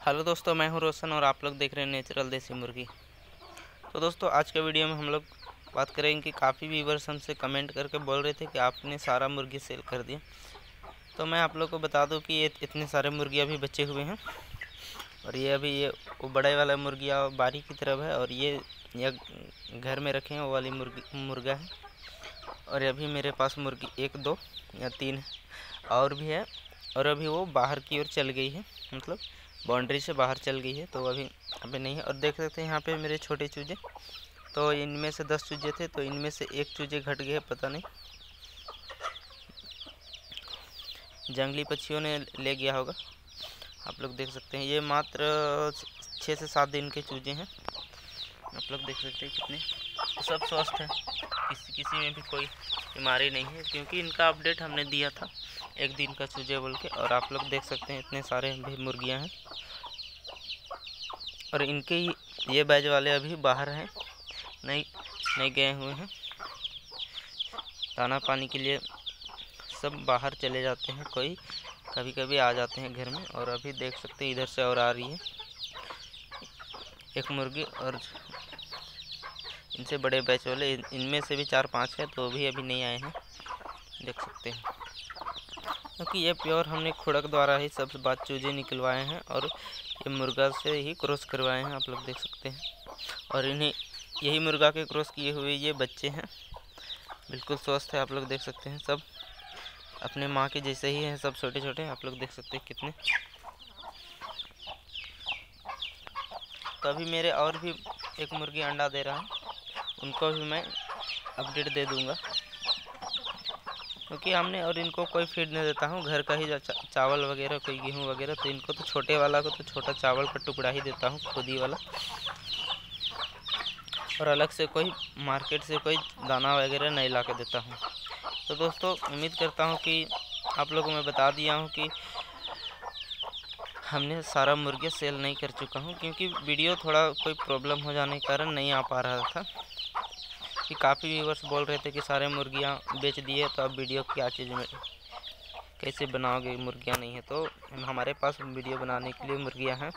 Hello दोस्तों, मैं हूँ रोशन और आप लोग देख रहे हैं नेचुरल देसी मुर्गी। तो दोस्तों, आज के वीडियो में हम लोग बात करेंगे कि काफ़ी व्यूवर्स हमसे कमेंट करके बोल रहे थे कि आपने सारा मुर्गी सेल कर दिया। तो मैं आप लोग को बता दूँ कि ये इतने सारे मुर्गी अभी बचे हुए हैं। और ये अभी ये वो बड़े वाला मुर्गिया बारी की तरफ़ है और ये ये घर में रखे हैं, वो वाली मुर्गी, मुर्गा है। और अभी मेरे पास मुर्गी एक, दो या तीन और भी है और अभी वो बाहर की ओर चल गई है मतलब बाउंड्री से बाहर चल गई है तो अभी अभी नहीं है। और देख सकते हैं यहाँ पे मेरे छोटे चूजे। तो इनमें से दस चूजे थे तो इनमें से एक चूजे घट गए पता नहीं। जंगली पक्षियों ने ले गया होगा। आप लोग देख सकते हैं, ये मात्र छः से सात दिन के चूजे हैं। आप लोग देख सकते हैं कितने सब स्वस्थ हैं। किसी किसी में भी कोई बीमारी नहीं है, क्योंकि इनका अपडेट हमने दिया था एक दिन का चूजे बोल के, और आप लोग देख सकते हैं इतने सारे भी मुर्गियाँ हैं। और इनके ये बैज वाले अभी बाहर हैं, नहीं नहीं गए हुए हैं। दाना पानी के लिए सब बाहर चले जाते हैं, कोई कभी कभी आ जाते हैं घर में, और अभी देख सकते हैं इधर से और आ रही है। एक मुर्गी और इनसे बड़े बैच वाले इनमें से भी चार पाँच है तो भी अभी नहीं आए हैं। देख सकते हैं। क्योंकि ये प्योर हमने खुड़क द्वारा ही सब बात चूजे निकलवाए हैं और ये मुर्गा से ही क्रॉस करवाए हैं, आप लोग देख सकते हैं। और इन्हें, यही मुर्गा के क्रॉस किए हुए ये बच्चे हैं। बिल्कुल स्वस्थ है, आप लोग देख सकते हैं। सब अपने माँ के जैसे ही हैं, सब छोटे छोटे आप लोग देख सकते हैं कितने तो अभी मेरे और भी एक मुर्गी अंडा दे रहा है उनको भी मैं अपडेट दे दूँगा। क्योंकि हमने और इनको कोई फ़ीड नहीं देता हूँ घर का ही चा, चावल वगैरह कोई गेहूँ वगैरह तो इनको तो छोटे वाला को तो छोटा चावल का टुकड़ा ही देता हूँ खुद वाला। और अलग से कोई मार्केट से कोई दाना वगैरह नहीं ला के देता हूँ। तो दोस्तों उम्मीद करता हूँ कि आप लोगों को मैं बता दिया हूँ कि हमने सारा मुर्गे सेल नहीं कर चुका हूँ, क्योंकि वीडियो थोड़ा कोई प्रॉब्लम हो जाने के कारण नहीं आ पा रहा था। कि काफ़ी व्यूवर्स बोल रहे थे कि सारे मुर्गियाँ बेच दिए तो अब वीडियो क्या चीज़ में, कैसे बनाओगे, मुर्गियाँ नहीं है तो हमारे पास वीडियो बनाने के लिए मुर्गियाँ हैं।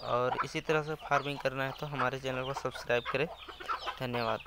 और इसी तरह से फ़ार्मिंग करना है तो हमारे चैनल को सब्सक्राइब करें। धन्यवाद।